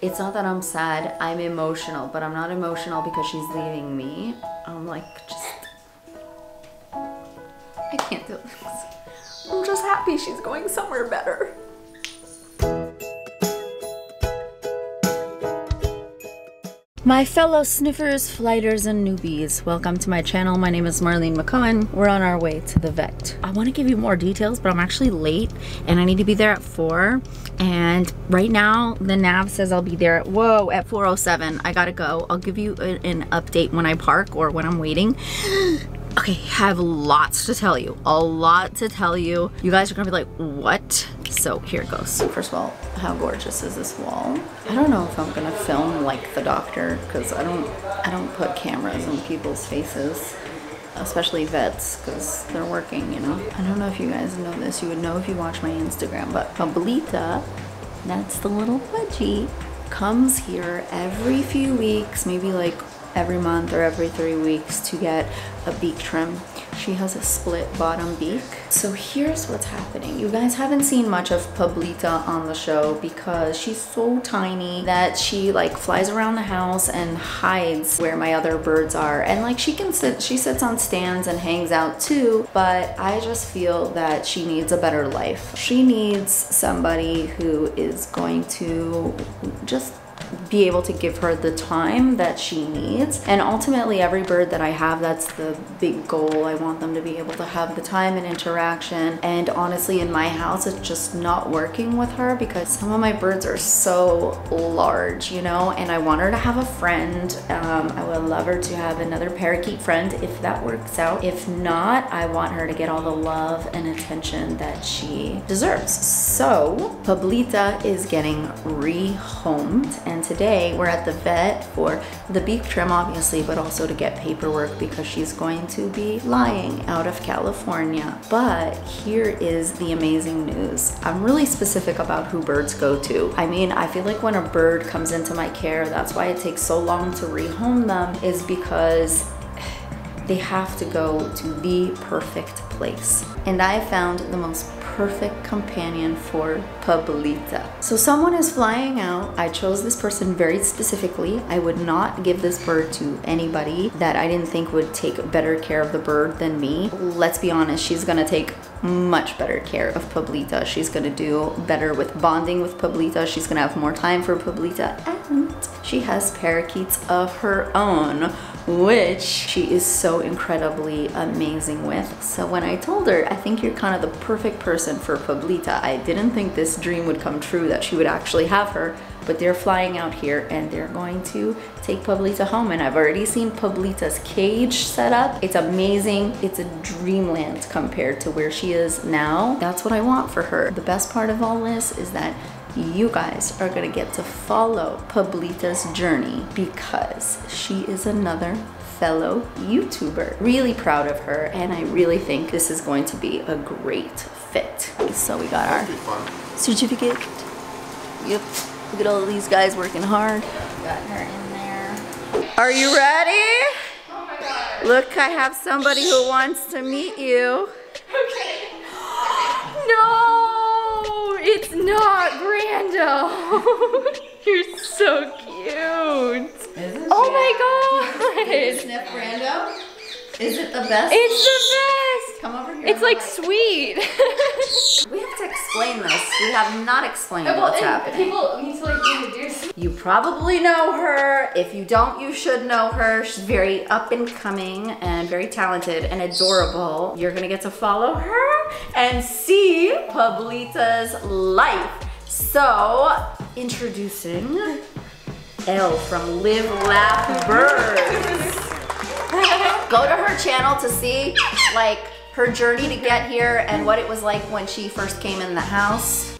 It's not that I'm sad, I'm emotional, but I'm not emotional because she's leaving me. I'm like, just. I can't do this. I'm just happy she's going somewhere better. My fellow sniffers, flighters, and newbies, welcome to my channel. My name is Marlene McCohen. We're on our way to the vet. I want to give you more details, but I'm actually late and I need to be there at 4. And right now, the nav says I'll be there at, whoa, at 4.07. I gotta go. I'll give you an update when I park or when I'm waiting. Okay, I have lots to tell you. A lot to tell you. You guys are gonna be like, what? So here it goes. First of all, how gorgeous is this wall? I don't know if I'm gonna film like the doctor because I don't I don't put cameras in people's faces especially vets because they're working you know I don't know if you guys know this you would know if you watch my Instagram but Pablita that's the little budgie comes here every few weeks maybe like every month or every three weeks to get a beak trim. She has a split bottom beak. So here's what's happening. You guys haven't seen much of Pablita on the show because she's so tiny that she like flies around the house and hides where my other birds are. And like she can sit, she sits on stands and hangs out too, but I just feel that she needs a better life. She needs somebody who is going to just be able to give her the time that she needs. And ultimately, every bird that I have, that's the big goal. I want them to be able to have the time and interaction. And honestly, in my house, it's just not working with her because some of my birds are so large, you know, and I want her to have a friend. Um, I would love her to have another parakeet friend if that works out. If not, I want her to get all the love and attention that she deserves. So, Pablita is getting rehomed and today we're at the vet for the beak trim obviously, but also to get paperwork because she's going to be lying out of California. But here is the amazing news. I'm really specific about who birds go to. I mean, I feel like when a bird comes into my care, that's why it takes so long to rehome them is because they have to go to the perfect place. And I found the most perfect companion for Pablita. So someone is flying out. I chose this person very specifically. I would not give this bird to anybody that I didn't think would take better care of the bird than me. Let's be honest, she's gonna take much better care of Pablita. She's gonna do better with bonding with Pablita. She's gonna have more time for Pablita and she has parakeets of her own which she is so incredibly amazing with. So when I told her, I think you're kind of the perfect person for Pablita, I didn't think this dream would come true that she would actually have her, but they're flying out here and they're going to take Pablita home. And I've already seen Pablita's cage set up. It's amazing. It's a dreamland compared to where she is now. That's what I want for her. The best part of all this is that you guys are gonna get to follow Pablita's journey because she is another fellow YouTuber. Really proud of her and I really think this is going to be a great fit. So we got our certificate. Yep, look at all these guys working hard. Got her in there. Are you ready? Oh my god. Look, I have somebody who wants to meet you. Okay. It's not Brando. You're so cute. Oh my god. Sniff Brando? Is it the best? It's the best. Come over here. It's like sweet. we have to explain this. We have not explained Well, what's happening. People need to like introduce. You probably know her. If you don't, you should know her. She's very up and coming and very talented and adorable. You're gonna get to follow her and see Pablita's life. So, introducing Elle from Live Laugh Birds. Go to her channel to see like her journey to get here and what it was like when she first came in the house.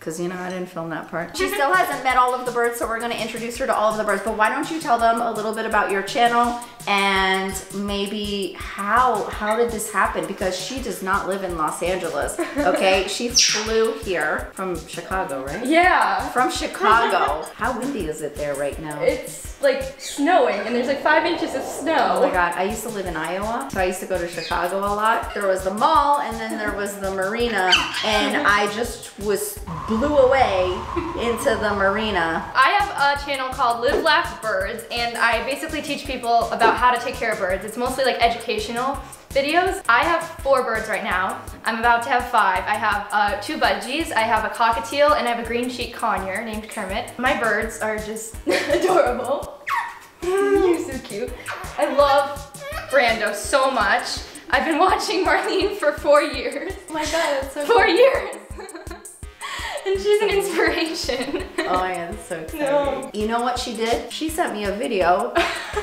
Cause you know, I didn't film that part. She still hasn't met all of the birds, so we're gonna introduce her to all of the birds. But why don't you tell them a little bit about your channel and maybe how how did this happen? Because she does not live in Los Angeles. Okay, she flew here from Chicago, right? Yeah. From Chicago. How windy is it there right now? It's like snowing and there's like five inches of snow. Oh my god, I used to live in Iowa, so I used to go to Chicago a lot. There was the mall and then there was the marina, and I just was blew away into the marina. I have a channel called Live Laugh Birds and I basically teach people about how to take care of birds. It's mostly like educational videos. I have four birds right now. I'm about to have five. I have uh, two budgies, I have a cockatiel, and I have a green cheek conure named Kermit. My birds are just adorable. You're so cute. I love Brando so much. I've been watching Marlene for four years. Oh my god, that's so Four years! And she's an inspiration. Oh I am so exciting. No. You know what she did? She sent me a video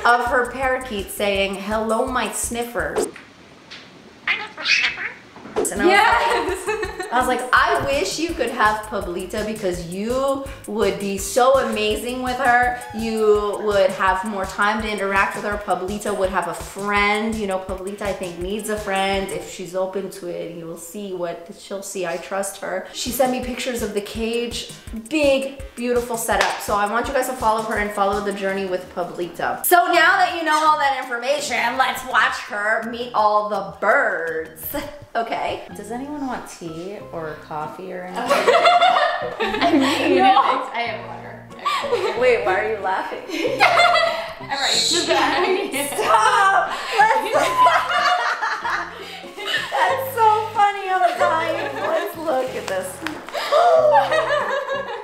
of her parakeet saying, hello my sniffers. And I was like, I was like, I wish you could have Pablita because you would be so amazing with her. You would have more time to interact with her. Pablita would have a friend. You know, Pablita, I think, needs a friend. If she's open to it, you will see what she'll see. I trust her. She sent me pictures of the cage. Big, beautiful setup. So I want you guys to follow her and follow the journey with Pablita. So now that you know all that information, let's watch her meet all the birds. Okay. Does anyone want tea or coffee or anything? I mean, no. I have water. Wait, why are you laughing? I'm ready. Stop! That's so funny. I'm dying. Let's look at this.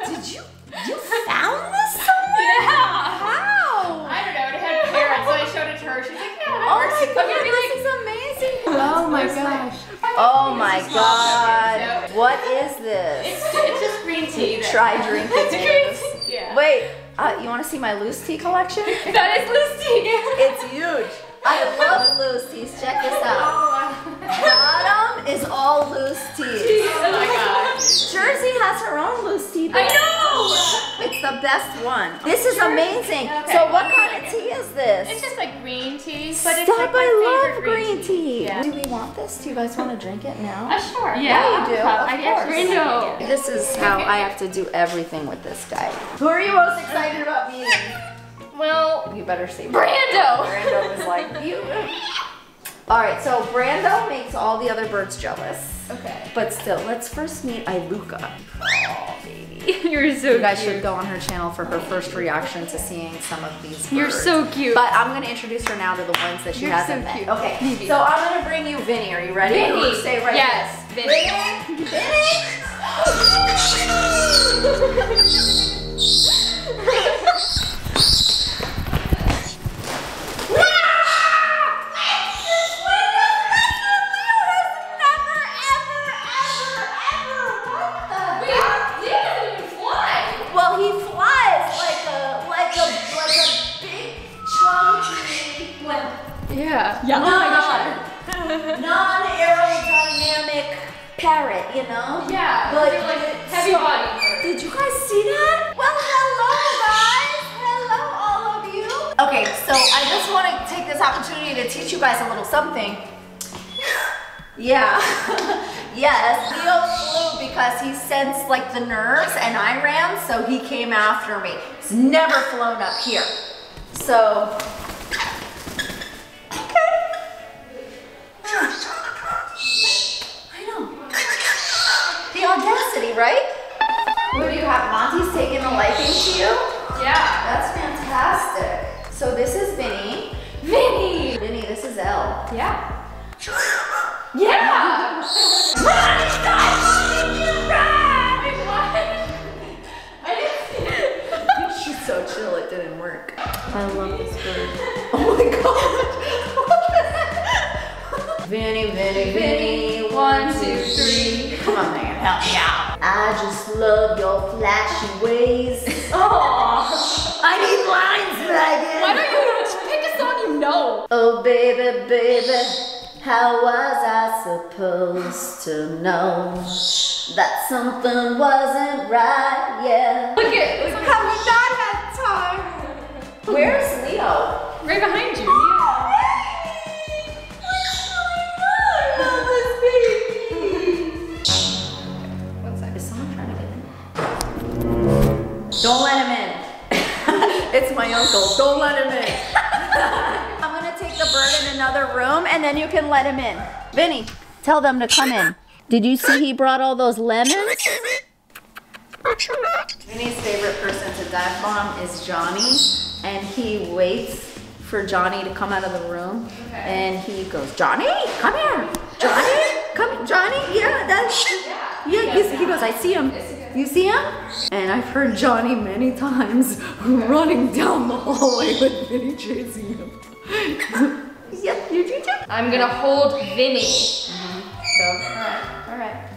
Did you you found this somewhere? Yeah. How? I don't know. It had parrots, so I showed it to her. She's like, yeah, Oh my god, gonna be this like, is amazing. Oh my gosh. Oh my god. What is this? it's, it's just green tea. that- Try drinking It's this. Yeah. Wait, uh, you want to see my loose tea collection? That is loose tea. It's huge. I love loose teas. Check this out. Bottom is all loose tea. Oh my gosh. Jersey has her own loose tea. I know. It's the best one. This is amazing. Okay, so what kind of tea is this? It's just like green tea, but it's Stop, like I love favorite green tea. Yeah. Do we want this? Do you guys want to drink it now? Uh, sure. Yeah, you do, of I guess course. Brando. This is how I have to do everything with this guy. Who are you most excited about meeting? Well, You better say Brando. Brando was like, you. All right, so Brando makes all the other birds jealous. Okay. But still, let's first meet Iluka. Oh, baby. You're so You guys cute. should go on her channel for her first reaction to seeing some of these birds. You're so cute. But I'm gonna introduce her now to the ones that she You're hasn't so met. cute. Okay, Maybe. so I'm gonna bring you Vinny. Are you ready? Vinny. Stay right Yes, here. Vinny. Vinny. Well, Yeah. Yeah. Oh non non-aerodynamic parrot, you know? Yeah. But they're like it's heavy so- body birds. Did you guys see that? Well, hello guys. Hello all of you. Okay, so I just want to take this opportunity to teach you guys a little something. Yeah. yes, Leo flew because he sensed like the nerves and I ran, so he came after me. He's never flown up here. So I know. The audacity, right? What do you have? Monty's taking a liking to you? Yeah. That's fantastic. So this is Vinny. Vinny. Vinny, this is Elle. Yeah. Yeah! I love this. She's so chill, it didn't work. I love this bird. Oh my god! Vinny, Vinny, Vinny, One, two, three. Come on, man, help me out. I just love your flashy ways. Oh. I need lines, Megan. Why don't you pick a song you know? Oh baby, baby, how was I supposed to know that something wasn't right? Yeah. Look at look Have we not had time? Where's Leo? right behind you. It's my uncle. Don't let him in. I'm gonna take the bird in another room and then you can let him in. Vinny, tell them to come in. Did you see he brought all those lemons? Vinny's favorite person to dive bomb is Johnny, and he waits for Johnny to come out of the room, and he goes, Johnny, come here, Johnny, come, Johnny, yeah, that's, yeah, he's, he goes, I see him. You see him? And I've heard Johnny many times running down the hallway with Vinny chasing him. yep, you do too. I'm gonna hold Vinny. So, alright, alright.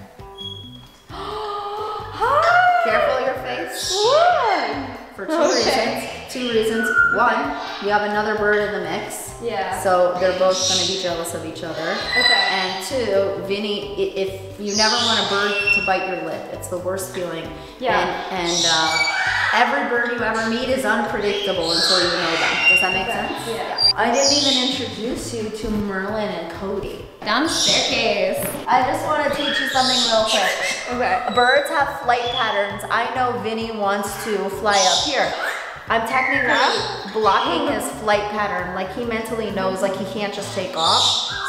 Careful your face. What? For two Okay. reasons. Two reasons. One, you have another bird in the mix. Yeah. So they're both gonna be jealous of each other. Okay. And two, Vinny, if you never want a bird to bite your lip, it's the worst feeling. Yeah. And, and uh, every bird you ever meet is unpredictable until you know them. Does that make sense? Yeah. I didn't even introduce you to Merlin and Cody. Down the staircase. I just want to teach you something real quick. Okay. Birds have flight patterns. I know Vinny wants to fly up here. I'm technically blocking his flight pattern. Like he mentally knows like he can't just take off.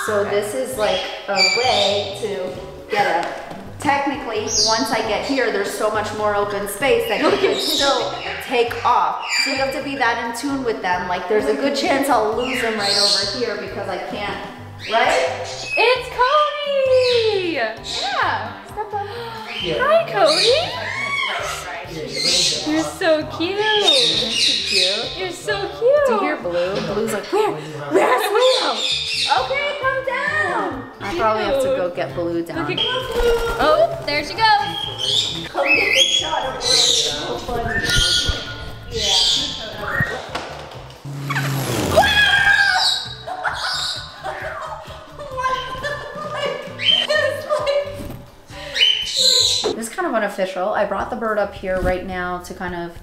So this is like a way to get a technically once I get here there's so much more open space that he can still take off. So you have to be that in tune with them. Like there's a good chance I'll lose him right over here because I can't right? It's Cody! Yeah. Hi, Cody. You're so cute. You're so cute. Do you hear Blue? Blue's like, where? Where's Leo? Okay, come down. I probably have to go get Blue down. Look at Oh, there she goes. Come get the shot of Blue. So funny. It's unofficial. I brought the bird up here right now to kind of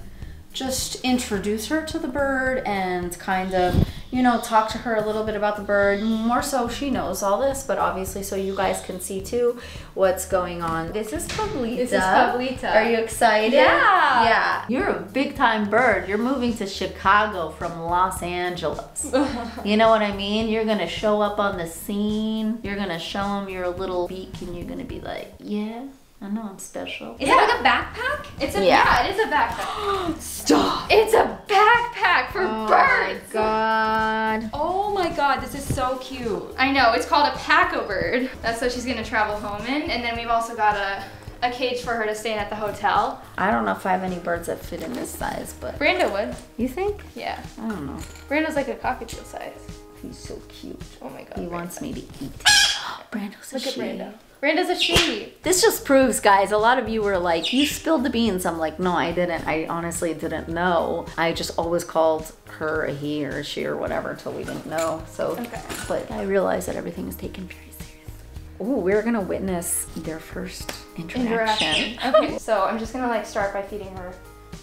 just introduce her to the bird and kind of, you know, talk to her a little bit about the bird. More so, she knows all this, but obviously, so you guys can see too what's going on. This is Pablita. This is Pablita. Are you excited? Yeah. Yeah. You're a big time bird. You're moving to Chicago from Los Angeles. you know what I mean? You're gonna show up on the scene. You're gonna show them your little beak, and you're gonna be like, yeah. I know I'm special. Is it like a backpack? It's a Yeah. yeah. it is a backpack. Stop. It's a backpack for Oh birds. my god. Oh my god, this is so cute. I know, it's called a Pak-O-Bird. That's what she's gonna travel home in. And then we've also got a, a cage for her to stay in at the hotel. I don't know if I have any birds that fit in this size, but Brando would. you think? Yeah. I don't know. Brando's like a cockatiel size. He's so cute. Oh my god. He Brando. wants me to eat. Brando's a Look at. Brando. Brando's a she. This just proves, guys, a lot of you were like, you spilled the beans. I'm like, no, I didn't. I honestly didn't know. I just always called her a he or a she or whatever until we didn't know. So, Okay. but I realized that everything is taken very seriously. Ooh, we're gonna witness their first interaction. Interaction. Okay, so I'm just gonna like start by feeding her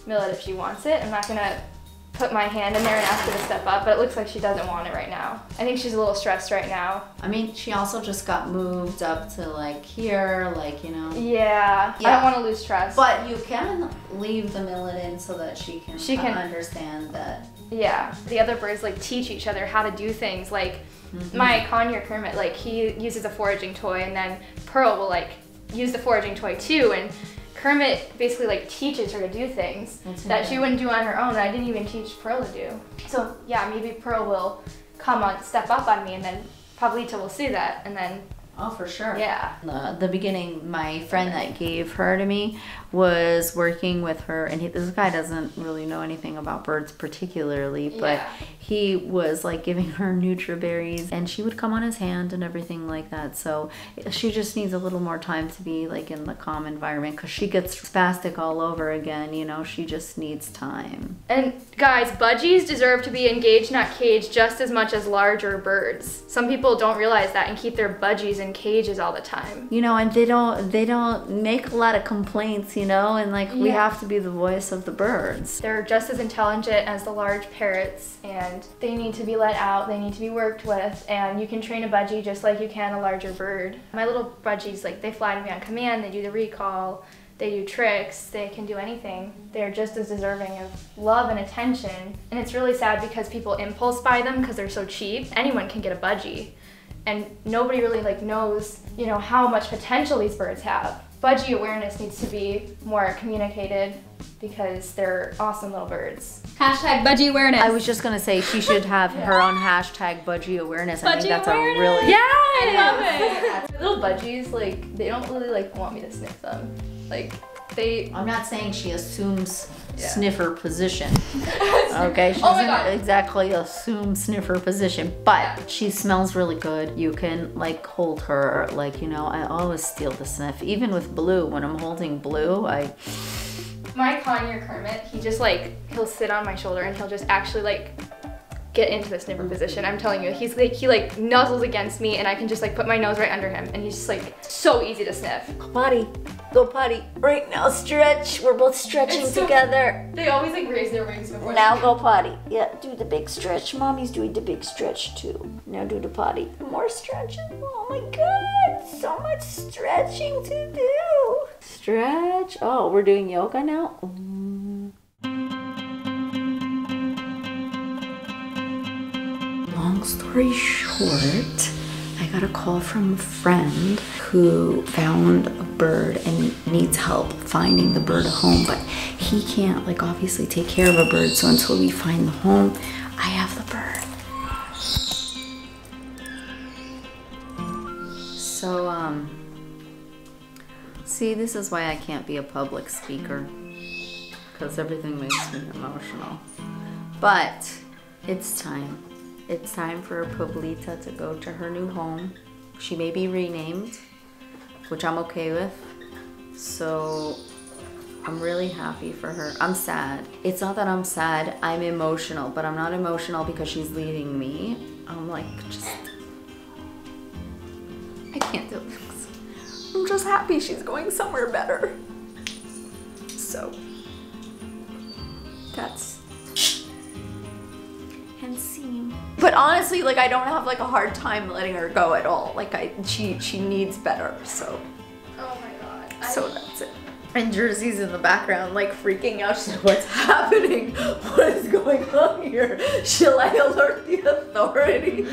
millet if she wants it. I'm not gonna put my hand in there and ask her to step up, but it looks like she doesn't want it right now. I think she's a little stressed right now. I mean, she also just got moved up to like here, like, you know. Yeah, I don't want to lose trust. But you can leave the millet in so that she can, She can- understand that. yeah, the other birds like teach each other how to do things. Like Mm-hmm. my conure Kermit, like he uses a foraging toy, and then Pearl will like use the foraging toy too, and Kermit basically like teaches her to do things That's that she wouldn't do on her own. That I didn't even teach Pearl to do. So yeah, maybe Pearl will come on, step up on me, and then Pablita will see that, and then Oh, for sure. yeah. the, the beginning, my friend that gave her to me was working with her, and he, this guy doesn't really know anything about birds particularly, but Yeah. he was like giving her nutriberries, and she would come on his hand and everything like that. So she just needs a little more time to be like in the calm environment because she gets spastic all over again. You know, she just needs time. And guys, budgies deserve to be engaged, not caged, just as much as larger birds. Some people don't realize that and keep their budgies in cages all the time. You know, and they don't they don't make a lot of complaints. You know, and like we have to be the voice of the birds. They're just as intelligent as the large parrots, and they need to be let out, they need to be worked with, and you can train a budgie just like you can a larger bird. My little budgies, like, they fly to me on command, they do the recall, they do tricks, they can do anything. They're just as deserving of love and attention. And it's really sad because people impulse buy them because they're so cheap. Anyone can get a budgie. And nobody really like knows, you know, how much potential these birds have. Budgie awareness needs to be more communicated because they're awesome little birds. Hashtag budgie awareness. I was just gonna say she should have her own hashtag budgie awareness. I think that's awareness. a really Yeah, I love it. Little budgies, like they don't really like want me to sniff them. Like they. I'm not saying she assumes Yeah. sniffer position. Okay, she Oh doesn't exactly assume sniffer position, but she smells really good. You can like hold her, like you know. I always steal the sniff, even with Blue. When I'm holding Blue, I My conure Kermit, he just like he'll sit on my shoulder and he'll just actually like get into the sniffer position. I'm telling you, he's like he like nuzzles against me and I can just like put my nose right under him and he's just like so easy to sniff. potty, go potty right now. Stretch. We're both stretching so- together. They always like raise their wings before. Now go potty. Yeah, do the big stretch. Mommy's doing the big stretch too. Now do the potty. More stretching. Oh my god, so much stretching to do. Stretch. Oh, we're doing yoga now. Mm. Long story short, I got a call from a friend who found a bird and needs help finding the bird a home, but he can't, like, obviously take care of a bird. So until we find the home, I have the bird. So, um, see, this is why I can't be a public speaker because everything makes me emotional. But it's time. It's time for Pablita to go to her new home. She may be renamed, which I'm okay with. So I'm really happy for her. I'm sad. It's not that I'm sad, I'm emotional, but I'm not emotional because she's leaving me. I'm like, just. I can't do this. I'm just happy she's going somewhere better. So. That's and scene. But honestly, like I don't have like a hard time letting her go at all. Like I she she needs better. So Oh my god. I- so that's it. And Jersey's in the background, like freaking out. She's like, "What's happening? What is going on here? Shall I alert the authorities?"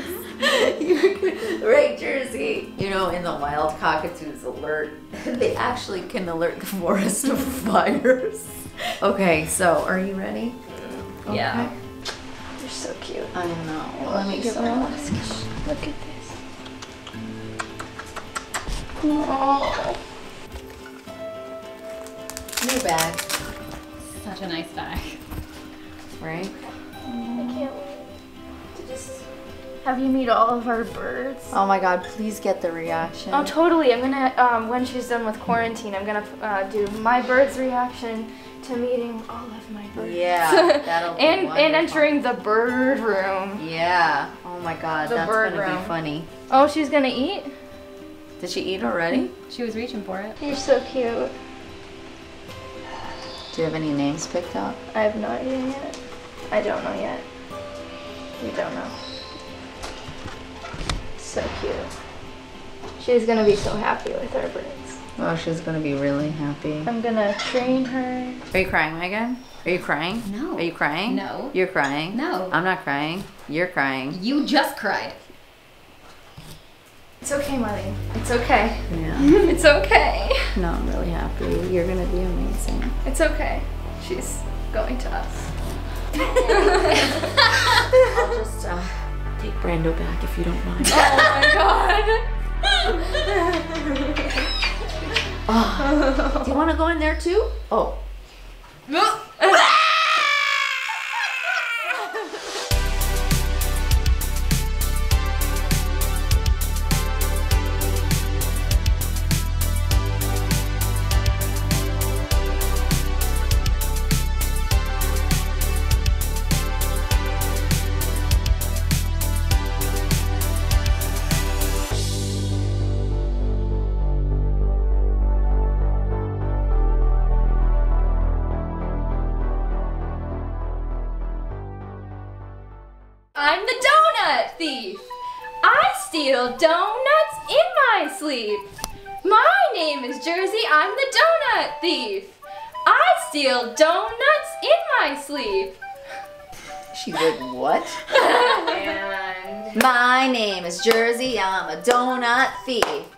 Right, Jersey. You know, in the wild cockatoos alert, they actually can alert the forest of fires. Okay, so are you ready? Yeah. Okay. You're so cute. I know. Let me Give so her a much. Look at this. Oh. New bag, Such a nice bag. right? I can't wait to just have you meet all of our birds. Oh my god, please get the reaction. Oh, totally. I'm gonna, um, when she's done with quarantine, I'm gonna uh, do my bird's reaction to meeting all of my birds. Yeah, that'll be and and entering the bird room. Yeah. Oh my god, The that's bird gonna room. be funny. Oh, she's gonna eat. Did she eat already? Mm-hmm. She was reaching for it. You're so cute. Do you have any names picked out? I have no idea yet. I don't know yet. You don't know. So cute. She's gonna be so happy with our birds. Oh, she's gonna be really happy. I'm gonna train her. Are you crying, Megan? Are you crying? No. Are you crying? No. You're crying? No. I'm not crying. You're crying. You just cried. It's okay, Molly. It's okay. Yeah. It's okay. No, I'm really happy. You're gonna be amazing. It's okay. She's going to us. I'll just uh, take Brando back if you don't mind. Oh my god. Ah. Do you want to go in there too? Oh. Thief. I steal donuts in my sleep. She did what? and My name is Jersey. I'm a donut thief.